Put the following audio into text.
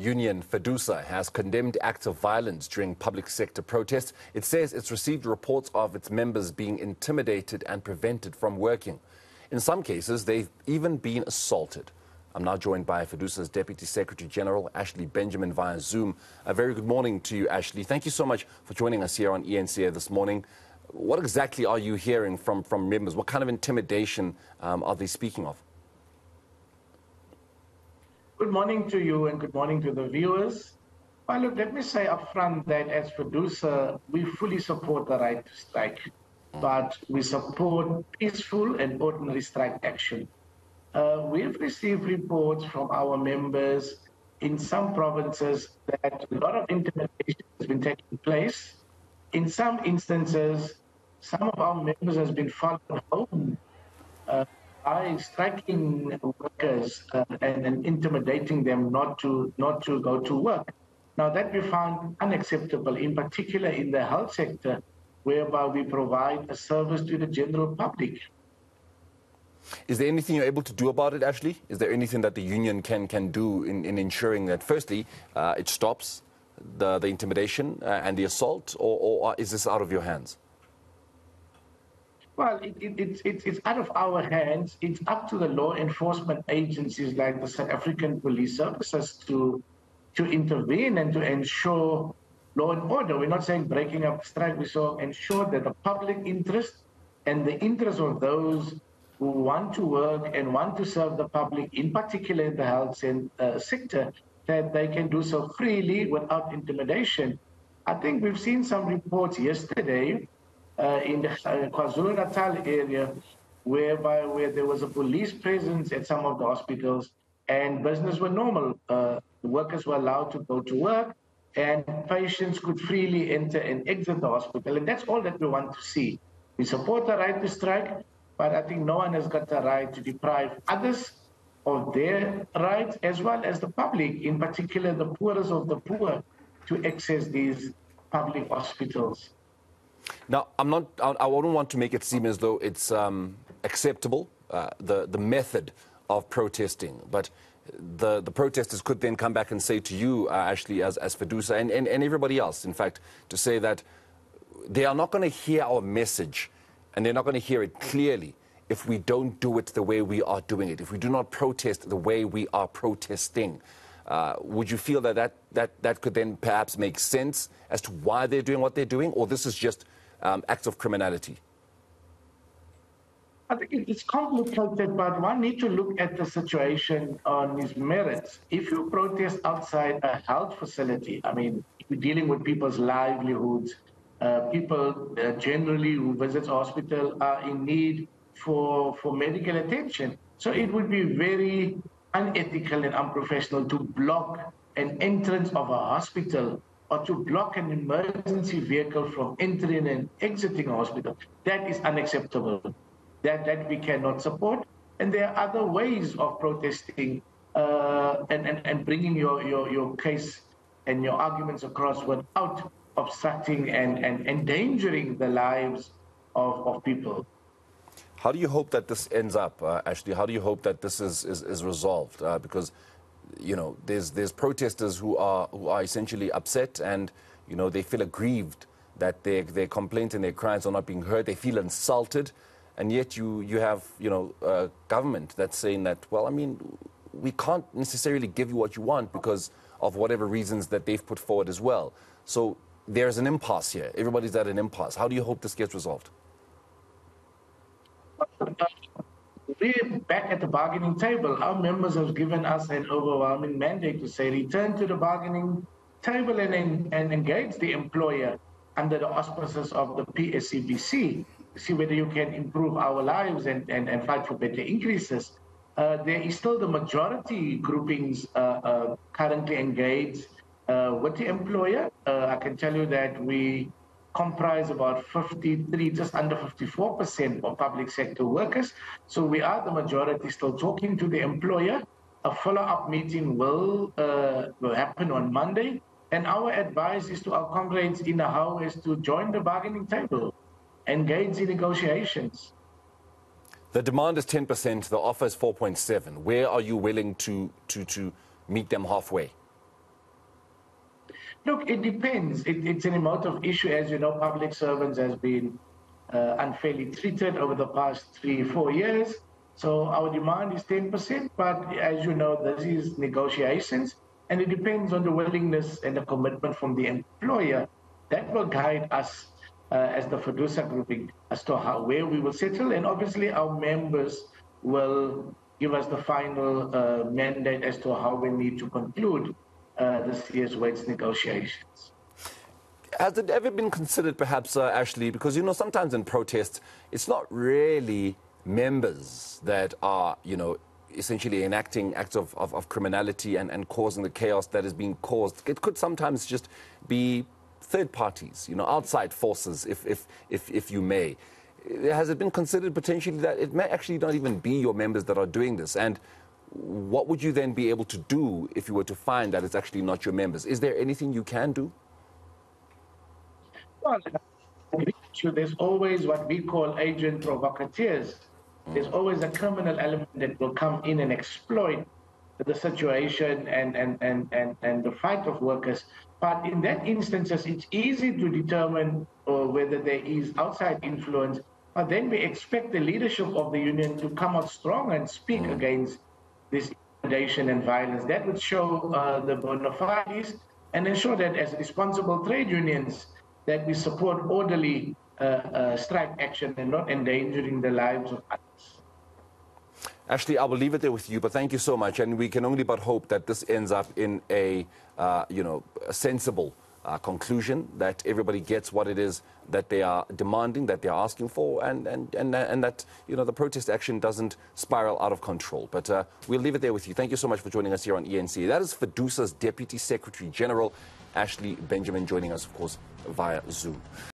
union FEDUSA has condemned acts of violence during public sector protests. It says it's received reports of its members being intimidated and prevented from working. In some cases, they've even been assaulted. I'm now joined by FEDUSA's Deputy Secretary General, Ashley Benjamin, via Zoom. A very good morning to you, Ashley. Thank you so much for joining us here on eNCA this morning. What exactly are you hearing from, from members? What kind of intimidation um, are they speaking of? Good morning to you and good morning to the viewers. Well, look, let me say upfront that as FEDUSA, we fully support the right to strike, but we support peaceful and ordinary strike action. Uh, we've received reports from our members in some provinces that a lot of intimidation has been taking place. In some instances, some of our members has been followed home uh, by striking workers uh, and, and, intimidating them not to not to go to work. Now that we found unacceptable, in particular in the health sector, whereby we provide a service to the general public. Is there anything you're able to do about it, Ashley? Is there anything that the union can can do in, in ensuring that, firstly, uh, it stops the, the intimidation uh, and the assault, or, or is this out of your hands? Well, it, it, it, it, it's out of our hands. It's up to the law enforcement agencies like the South African Police Services to to intervene and to ensure law and order. We're not saying breaking up strike. We saw ensure that the public interest and the interest of those who want to work and want to serve the public, in particular in the health uh, sector, that they can do so freely without intimidation. I think we've seen some reports yesterday in the uh, KwaZulu-Natal area, whereby where there was a police presence at some of the hospitals and business were normal. Uh, workers were allowed to go to work and patients could freely enter and exit the hospital. And that's all that we want to see. We support the right to strike, but I think no one has got the right to deprive others of their rights as well as the public, in particular the poorest of the poor, to access these public hospitals. Now, I'm not, I, I wouldn't want to make it seem as though it's um, acceptable, uh, the, the method of protesting, but the, the protesters could then come back and say to you, uh, Ashley, as, as FEDUSA, and, and, and everybody else, in fact, to say that they are not going to hear our message and they're not going to hear it clearly if we don't do it the way we are doing it, if we do not protest the way we are protesting. Uh, would you feel that, that that that could then perhaps make sense as to why they're doing what they're doing, or this is just um, acts of criminality? I think it's complicated, but one needs to look at the situation on its merits. If you protest outside a health facility, I mean, you're dealing with people's livelihoods. Uh, people uh, generally who visit hospital are in need for for medical attention. So it would be very unethical and unprofessional to block an entrance of a hospital or to block an emergency vehicle from entering and exiting a hospital. That is unacceptable. That, that we cannot support. And there are other ways of protesting uh, and, and, and bringing your, your, your case and your arguments across without obstructing and, and endangering the lives of, of people. How do you hope that this ends up, uh, Ashley? How do you hope that this is, is, is resolved? Uh, because, you know, there's, there's protesters who are, who are essentially upset and, you know, they feel aggrieved that their, their complaints and their cries are not being heard. They feel insulted. And yet you, you have, you know, a government that's saying that, well, I mean, we can't necessarily give you what you want because of whatever reasons that they've put forward as well. So there's an impasse here. Everybody's at an impasse. How do you hope this gets resolved? We're back at the bargaining table. Our members have given us an overwhelming mandate to say return to the bargaining table and, and engage the employer under the auspices of the PSCBC. See whether you can improve our lives and, and, and fight for better increases. Uh, there is still the majority groupings uh, uh, currently engaged uh, with the employer. Uh, I can tell you that we comprise about 53, just under 54% of public sector workers. So we are the majority still talking to the employer. A follow-up meeting will, uh, will happen on Monday. And our advice is to our comrades in the House is to join the bargaining table, engage in negotiations. The demand is 10%, the offer is 4.7. Where are you willing to, to, to meet them halfway? Look, it depends. It, it's an emotive issue. As you know, public servants has been uh, unfairly treated over the past three, four years. So our demand is 10%, but as you know, this is negotiations, and it depends on the willingness and the commitment from the employer. That will guide us uh, as the FEDUSA grouping as to how where we will settle, and obviously our members will give us the final uh, mandate as to how we need to conclude uh, this year's wage negotiations. Has it ever been considered, perhaps, uh, Ashley, because you know sometimes in protests, it's not really members that are, you know, essentially enacting acts of, of, of criminality and, and causing the chaos that is being caused. It could sometimes just be third parties, you know, outside forces, if, if, if, if you may. Has it been considered potentially that it may actually not even be your members that are doing this? And what would you then be able to do if you were to find that it's actually not your members? Is there anything you can do? Well, there's always what we call agent provocateurs. There's always a criminal element that will come in and exploit the situation and, and, and, and, and the fight of workers. But in that instances, it's easy to determine uh, whether there is outside influence. But then we expect the leadership of the union to come out strong and speak mm. against this intimidation and violence. That would show uh, the bona fides and ensure that as responsible trade unions, that we support orderly uh, uh, strike action and not endangering the lives of others. Ashley, I will leave it there with you, but thank you so much. And we can only but hope that this ends up in a, uh, you know, a sensible uh, conclusion that everybody gets what it is that they are demanding, that they are asking for, and, and, and, and that, you know, the protest action doesn't spiral out of control. But uh, we'll leave it there with you. Thank you so much for joining us here on ENC. That is FEDUSA's Deputy Secretary General, Ashley Benjamin, joining us, of course, via Zoom.